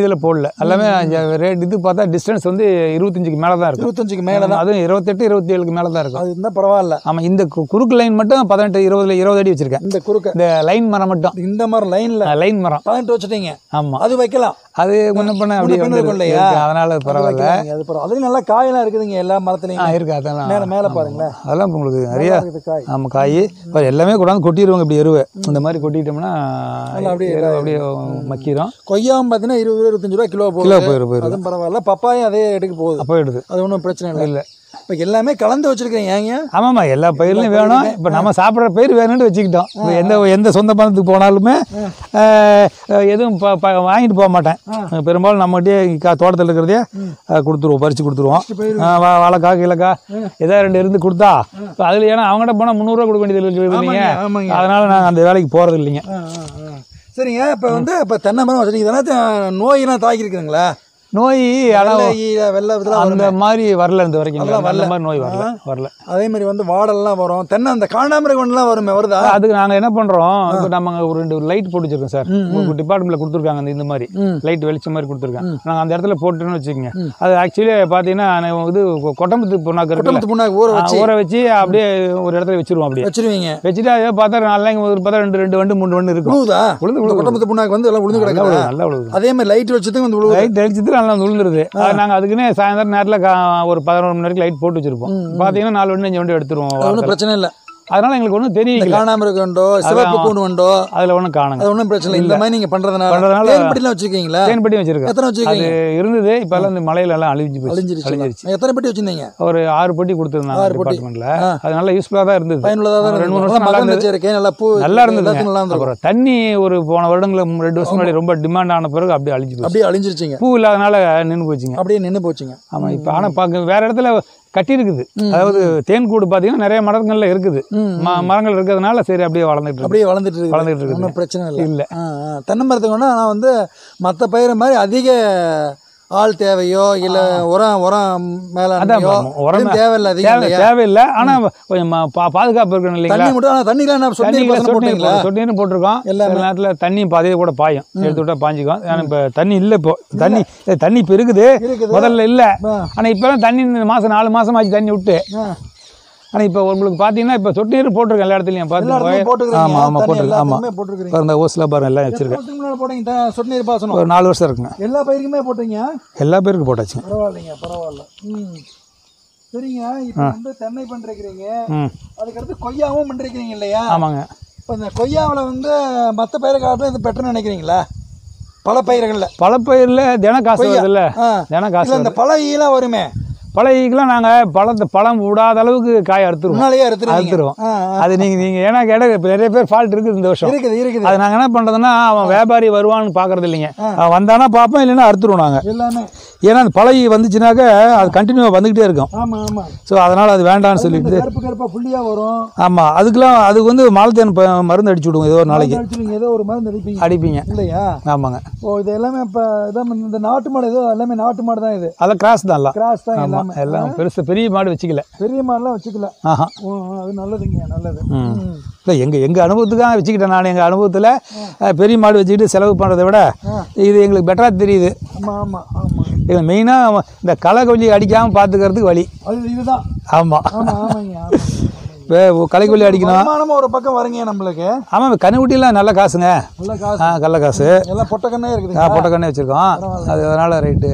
இதில் போடல. எல்லாமே ரேட் இது பார்த்தா டிஸ்டன்ஸ் வந்து இருபத்தஞ்சுக்கு மேலே தான் இருக்கும். இருபத்தஞ்சுக்கு மேலே தான் அதுவும் இருபத்தெட்டு இருபத்தி ஏழுக்கு மேலே தான் இருக்கும். அது இருந்தால் பரவாயில்ல. ஆமாம் இந்த குறுக்கு லைன் மட்டும் பதினெட்டு இருபதுல இருபது அடி வச்சிருக்கேன். இந்த குறுக்க. இந்த லைன் மரம் மட்டும். இந்த மாதிரி லைனில் லைன் மரம். பதினெட்டு வச்சுட்டீங்க. ஆமாம் அது வைக்கலாம். அது முன்ன பண்ண அப்படியே இல்லையா? அதனால அது பரவாயில்ல. அது பரவாயில்ல அதுலயும் நல்லா காயெல்லாம் இருக்குதுங்க எல்லா மரத்துலையும். இருக்கு அதெல்லாம். மேலே மேலே பாருங்களேன். அதெல்லாம் உங்களுக்கு நிறைய காய். ஆமாம் காய். இப்போ எல்லாமே கொண்டாந்து கொட்டிடுவாங்க இப்படி எருவை. இந்த மாதிரி கொட்டிட்டோம்னா அப்படியே அப்படியே மக்கிரும். கொய்யாவும் பார்த்தீங்கன்னா இருபது ரூபா இருபத்தஞ்சு ரூபா கிலோ கிலோ போயிரு போயிரு. அதுவும் பரவாயில்ல. பப்பாயும் அதே எடுக்க போகுது. போயிடுது அது ஒன்றும் பிரச்சனை இல்லை. இல்லை. இப்போ எல்லாமே கலந்து வச்சிருக்கீங்க ஏங்க ஆமாம்மா எல்லா பயிர்லையும் வேணும். இப்போ நம்ம சாப்பிட்ற பயிர் வேணும்னு வச்சுக்கிட்டோம். எந்த எந்த சொந்த பணத்துக்கு போனாலுமே எதுவும் வாங்கிட்டு போக மாட்டேன். பெரும்பாலும் நம்மகிட்டயே தோட்டத்தில் இருக்கிறதே கொடுத்துருவோம் பறித்து கொடுத்துருவோம். அஹ், வா- வாழைக்காய் கிழக்கா ஏதோ ரெண்டு இருந்து கொடுத்தா இப்போ அதில் ஏன்னா அவங்ககிட்ட போனால் முந்நூறுரூவா கொடுக்க வேண்டியது இல்லைங்க. அதனால நான் அந்த வேலைக்கு போகிறது இல்லைங்க. சரிங்க இப்போ வந்து இப்போ தென்னை மரம் வச்சிருக்கீங்க. இதெல்லாம் நோயெல்லாம் தாக்கியிருக்குதுங்களா? நோய் வெள்ளை அந்த மாதிரி வரல இந்த வரைக்கும். வரல. மாதிரி நோய் வரல வரல. அதே மாதிரி வந்து வாடெல்லாம் வரும். தென்னை அந்த காண்டாமிருகம் ஒன்றுலாம் வருமே வருதா? அதுக்கு நாங்கள் என்ன பண்ணுறோம் இப்போ நம்ம ஒரு ரெண்டு லைட் போட்டு வச்சிருக்கோம் சார் உங்களுக்கு டிபார்ட்மெண்ட்டில் கொடுத்துருக்காங்க இந்த மாதிரி. லைட் வெளிச்சம் மாதிரி கொடுத்துருக்காங்க. நாங்கள் அந்த இடத்துல போட்டுன்னு வச்சுக்கோங்க. அது ஆக்சுவலி பார்த்தீங்கன்னா இது கொட்டம்பத்து புண்ணாக்கு குட்டமத்து முன்னாடி ஊற வச்சு. ஊற வச்சு அப்படியே ஒரு இடத்துல வச்சிருவோம் அப்படியே. வச்சிருவீங்க. வச்சுட்டு அதே பார்த்தா நாலு நாளைக்கு ஒரு பார்த்தா ரெண்டு ரெண்டு வண்டு மூணு வண்டு இருக்கும். உழுது குட்டமத்து புண்ணாக்கு வந்து எல்லாம் உழுந்து உழுது நல்லா உழுது அதே மாதிரி லைட் வச்சதுக்கு வந்து லைட் அடிச்சது நல்லா விழுந்துருது அது நாங்கள் அதுக்குன்னே சாயந்தரம் நேரத்தில் ஒரு பதினோரு மணி வரைக்கும் லைட் போட்டு வச்சிருப்போம். பார்த்தீங்கன்னா நாலு வண்டு அஞ்சு வண்டு எடுத்துருவோம். ஒன்றும். பிரச்சனை இல்லை. அதனால எங்களுக்கு ஒன்றும் தெரியல. காணாமிருகம் உண்டோ சிவப்பு கூண்டு உண்டோ அதில் ஒன்றும் காணுங்க. அது ஒன்றும் பிரச்சனை இல்லை. இந்த மாதிரி நீங்க பண்றதுனால பண்றதுனால- தேன்பட்டிலாம் வச்சிருக்கீங்களா? தேன் பெட்டி வச்சிருக்கேன் எத்தனை வச்சிருக்கீங்க? இருந்தது இப்போ எல்லாம் இந்த மலையில எல்லாம் அழிஞ்சு போச்சு. அழிஞ்சிருச்சு. அழிஞ்சிருச்சு. எத்தனை பெட்டி வச்சிருந்தீங்க? ஒரு ஆறு பெட்டி கொடுத்துருந்தாங்க ஆறு. டிபார்ட்மெண்ட்ல. அது நல்லா யூஸ்ஃபுல்லாக தான் இருந்தது. பயனுள்ளதா தான் ரெண்டு மூணு. வருஷம் நல்லா இருந்தது. வச்சிருக்கேன். நல்லா பூ நல்லா இருந்தது நல்லா இருந்தது தண்ணி ஒரு போன வருடங்கள ரெண்டு வருஷம் முன்னாடி ரொம்ப டிமாண்ட் ஆன பிறகு அப்படியே அழிஞ்சு அப்படியே அழிஞ்சிருச்சுங்க. பூ இல்லாதனால நின்று போச்சுங்க. அப்படியே நின்னு போச்சுங்க. ஆமா இப்போ ஆனால் பார்க்க வேற இடத்துல கட்டி இருக்குது அதாவது தேன் கூடு பார்த்தீங்கன்னா நிறைய மரங்கள்ல இருக்குது. மரங்கள் இருக்கிறதுனால சரி அப்படியே வளர்ந்துட்டு இருக்கு. அப்படியே வளர்ந்துட்டு இருக்கு வளர்ந்துட்டு ஒன்றும் பிரச்சனை இல்லை. இல்ல. தென்னை மரத்துக்கு ஆனால் வந்து மற்ற பயிர் மாதிரி அதிக ஆள் தேவையோ இல்ல உரம் உரம் அதான் உரம் தேவையில்லை தேவையில்லை. ஆனா கொஞ்சம் பாதுகாப்பு இருக்கணும் இல்லைங்களா? தண்ணி மட்டும் சொட்டு நீரும் போட்டிருக்கோம். எல்லாமே. சில நேரத்தில் தண்ணி பாதையை கூட பாயும். எடுத்து விட்டா பாஞ்சிக்கும். ஆனால் இப்போ தண்ணி இல்லை இப்போ. தண்ணி தண்ணி இப்போ இருக்குது. முதல்ல இல்லை. ஆ. ஆனால் இப்போலாம் தண்ணி மாதம் நாலு மாதம் ஆச்சு தண்ணி விட்டு. ஆனால் இப்போ உங்களுக்கு பார்த்தீங்கன்னா இப்போ சொட்டு நீர் போட்டிருக்கேன் எல்லா இடத்துலையும் பார்த்து ஆமாம் ஆமாம் போட்டிருக்கேன் ஆமாம் போட்டுக்கிறீங்க பாருங்க ஓசில் பாருங்க எல்லாம் வச்சிருக்கேன். போட்டீங்க? சொட்டு நீர் பாசனம். ஒரு நாலு வருஷம் இருக்குங்க. எல்லா பயிருக்குமே போட்டீங்க? எல்லா பேருக்கும் போட்டாச்சுங்க பரவாயில்லைங்க பரவாயில்ல. ம். சரிங்க இப்போ வந்து தென்னை பண்ணிருக்கிறீங்க அதுக்கடுத்து கொய்யாவும் பண்ணிருக்கிறீங்க இல்லையா? ஆமாங்க. இப்போ இந்த கொய்யாவில் வந்து மற்ற பயிரை காட்டிலும் இது பெட்டர்னு நினைக்கிறீங்களா? பல பயிர்களில் பல பயிரில் தின காசு. வருதுல்ல தின காசு இந்த பழ ஈலாம் வருமே. பழகிக்கலாம் நாங்கள் பழத்தை பழம் விடாத அளவுக்கு காய் அறுத்துருவோம். அறுத்துருவோம். அது நீங்கள் நீங்கள் ஏன்னா கேட்ட இப்போ நிறைய பேர் ஃபால்ட் இருக்குது இந்த வருஷம். இருக்குது இருக்குது. அது நாங்கள் என்ன பண்ணுறதுன்னா அவன் வியாபாரி வருவான்னு பார்க்கறது இல்லைங்க. அவன் வந்தானா பார்ப்போம் இல்லைன்னா அறுத்துருவோம் நாங்கள் ஏன்னா அந்த பழகி வந்துச்சுனாக்க அது கண்டினியூவாக வந்துக்கிட்டே இருக்கும். ஆமாம் ஆமாம் ஸோ அதனால் அது வேண்டாம்னு சொல்லிட்டு கருப்பு கருப்பாக புள்ளியாக வரும். ஆமாம் அதுக்கெல்லாம் அதுக்கு வந்து மாலத்தேன் மருந்து அடிச்சு விடுவோம் ஏதோ ஒரு நாளைக்கு. ஏதோ ஒரு மருந்து அடிப்பீங்க. அடிப்பீங்க. இல்லையா? ஆமாங்க. ஓ இது எல்லாமே இப்போ இதான் இந்த நாட்டு மாடு ஏதோ எல்லாமே நாட்டு மாடு தான் இது. அதெல்லாம் கிராஸ் தான் எல்லாம். கிராஸ் தான் எல்லாமே. எல்லாம் பெருசு பெரிய மாடு வச்சுக்கல. பெரிய மாடுலாம் வச்சுக்கல. ஆஹா. அது நல்லதுங்க நல்லது. இல்லை எங்கள் எங்கள் அனுபவத்துக்காக வச்சுக்கிட்டேன் நான் எங்கள் அனுபவத்தில் பெரிய மாடு வச்சுக்கிட்டு செலவு பண்ணுறதை விட இது எங்களுக்கு பெட்டராக தெரியுது. ஆமாம் ஆமாம் ஆமாம் இது மெயினாக இந்த களை கொல்லி அடிக்காமல் பார்த்துக்கிறதுக்கு வழி. அது இதுதான். ஆமாம் இப்போ களை கொல்லி அடிக்கணும். ஒரு பக்கம் வருங்க நம்மளுக்கு. ஆமாம் கண்ணுக்குட்டிலாம் நல்ல காசுங்க. நல்ல காசு. ஆ கடல காசு. எல்லாம் பொட்டக்கண்ணே இருக்குது. ஆ பொட்டக்கண்ணே வச்சுருக்கோம். அது அதனால் ரைட்டு